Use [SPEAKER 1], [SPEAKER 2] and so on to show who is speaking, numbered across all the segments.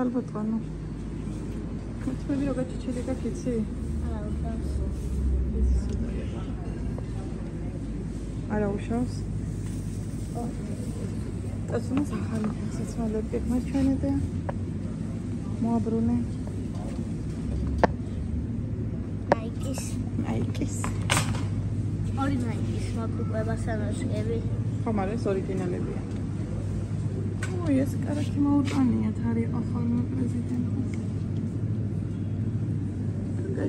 [SPEAKER 1] ალბათ ყანო. მოწმები როგორ ჩიჩილი გაკიცი?
[SPEAKER 2] არა უშავს
[SPEAKER 1] არა უშავს. ასუნს ახალი საცმელები მაჩვენებია. მოაბრუნე.
[SPEAKER 2] ნაიკის
[SPEAKER 1] აიკის.
[SPEAKER 2] ორი ნაიკის მოგყვება სანაშკები
[SPEAKER 1] ხომ არის ორიგინალებია. Ой, ეს კარგი მოუტანიათ არის ახალმა პრეზიდენტს.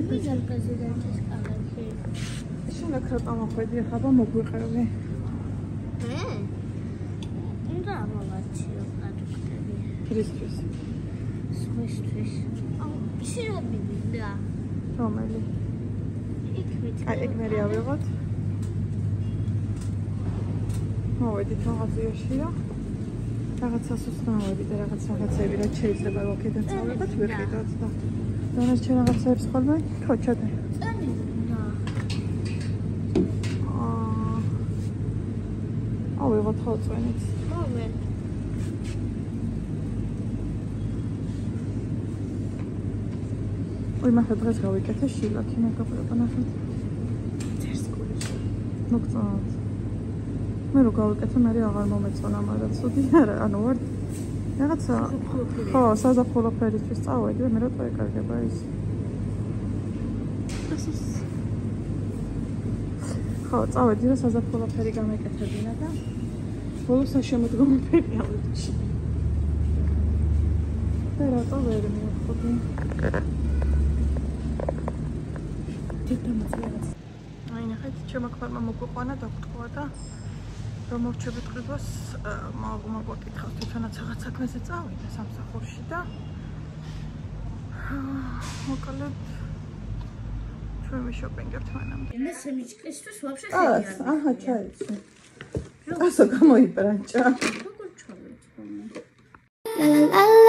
[SPEAKER 2] ვიზა პრეზიდენტის კალენდარი
[SPEAKER 1] შენ აქ რატომ ახვედი ხაბა მოგვიყევი?
[SPEAKER 2] მე უნდა ამოვაჩიო პროდუქტები
[SPEAKER 1] რისთვის?
[SPEAKER 2] სხვისთვის აუ შეიძლება მინდა
[SPEAKER 1] რომელი?
[SPEAKER 2] იქ მით
[SPEAKER 1] აი ეგ მე ავიღოთ. მოვედით მაღაზიაში რა. რაღაცას უსწავლები და რაღაც რაღაცები რაც შეიძლება ვაკეთოთ წავლებოთ ვიყიდოთ და დანას ჩვენ რაღაცებს ხოლმე ხო ჩადე.
[SPEAKER 2] წანი უნდა
[SPEAKER 1] აა ავიღოთ ხო წვენით.
[SPEAKER 2] მომენტ
[SPEAKER 1] ой მახლა დღეს გავიკეთე შილაკი მეგობრებო ნახეთ. წერს გულში. მოგწონთ. მე რო გავიკეთე მე აღარ მომეწონა მაგრამ ცუდი არა ანუ ვარ რაღაცა ხო საზაფხულო ფერისთვის წავედი მე რო წაიკარგება ის? ხო წავედი და საზაფხულო ფერი გამეკეთებინა და ბოლოს შემოდგომა ფერი ავიჩი. და რატო ვერ მივხვდი დედამაც აი ნახეთ ჩემო ქმარმა მოგვიყვანა და გთხოვა და რომ მოვჩებით ყიდვას მოგვაკითხავს თვითონაც რაღაც საქმეზე წავიდა სამსახურში და მოკლედ ჩვენ ვიშოპინგებთ მანამდე.
[SPEAKER 2] მე სემიჭკისთვის ვაფშე შეგვიძლია
[SPEAKER 1] აჰა ჩაიცი ასო გამოიბრანჭა
[SPEAKER 2] როგორ ჩავით
[SPEAKER 3] La la la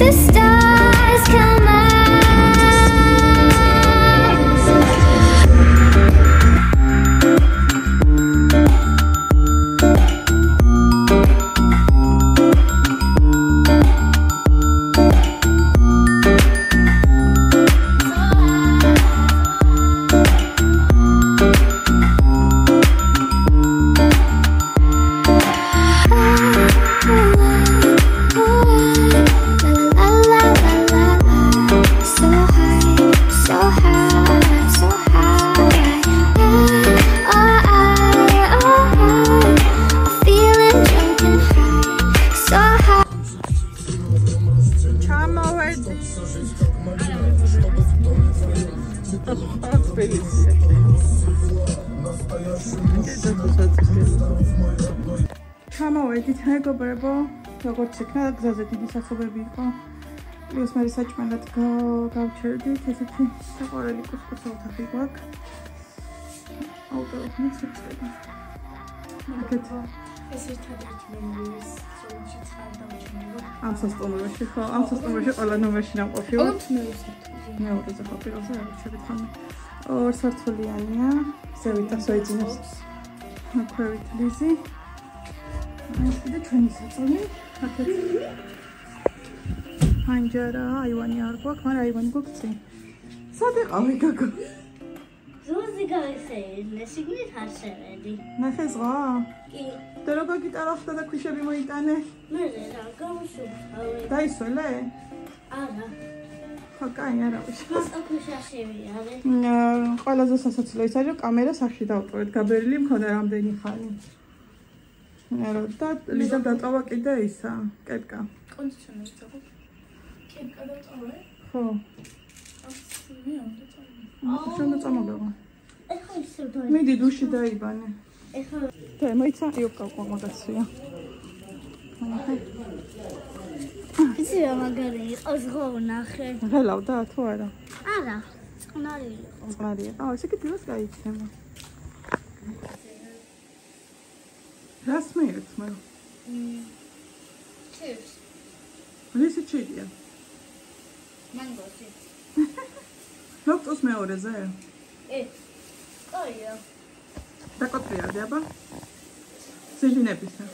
[SPEAKER 3] the stars come თბილისში.
[SPEAKER 1] ჩამოვედით მეგობრებო, როგორც იქნა გზაზე დიდი საცობები იყო. პლუს მე საჭმელად გავჩერდით, ესეთი საყვარელი კუსკუს ოთახი გვაქვს. ავტორი
[SPEAKER 2] მეც ეცდება. მაგეთ ეს ერთად ერთმანეთს
[SPEAKER 1] ამ სასტუმროში ხო ამ სასტუმროში ყველა ნომერში ნამყოფი ვარ.
[SPEAKER 2] ოღონდ მე ვუსწრებ.
[SPEAKER 1] მეორეზე ხო პირველზე არ ვჩერდით ხოლმე ორ სართულიანია. ზევით ასო ეძინებს აქვევით ლიზი. ეს კიდე ჩვენი საწოლი. აკეთ ფანჯარა აივანი არ გვაქვს მაგრამ აივანი გვაქვს წინ. სად იყავი გოგო
[SPEAKER 2] ზოზე გავესე, ნესიგნით არ შევედი.
[SPEAKER 1] ნახე ზღვა
[SPEAKER 2] კი,
[SPEAKER 1] და როგორ გიტარა ხდა და ქვიშები მოიტანე
[SPEAKER 2] მე რა გავუშუხავე.
[SPEAKER 1] დაისველე
[SPEAKER 2] არა,
[SPEAKER 1] ხო კაი არა ვიშ
[SPEAKER 2] მასტოქუშა შევიარე.
[SPEAKER 1] მ, ყველაზე სასაცილო ის არის რომ კამერა სახში დავტოვეთ გაბერილი მქონდა რამდენი ხანი არა და ლიზა დატოვა კიდე ისა კეპკა
[SPEAKER 4] კონდიციონერი წავალ. კენკა დაწავე.
[SPEAKER 1] ხო
[SPEAKER 4] მე ამ დაწავე.
[SPEAKER 1] შენ წამოგავა
[SPEAKER 2] ეხლა ისევ და
[SPEAKER 1] მიდი დუში დაიბანე.
[SPEAKER 2] ეხლა
[SPEAKER 1] და მოიცა იოკა კომაგაცია
[SPEAKER 2] იცი რა მაგარი იყო ზღო ნახე.
[SPEAKER 1] ღელავდა თუ არა?
[SPEAKER 2] არა, წყნარი იყო.
[SPEAKER 1] წყნარია აა ესე კი დილას გაიქნება რას მეერთ მე?
[SPEAKER 2] ჩირს,
[SPEAKER 1] რისი ჩირია
[SPEAKER 2] მანგოსი.
[SPEAKER 1] ნოქტოს მეორეზე
[SPEAKER 2] ე, კაია.
[SPEAKER 1] დაკოტრიარდი აბა. სიჟინებისა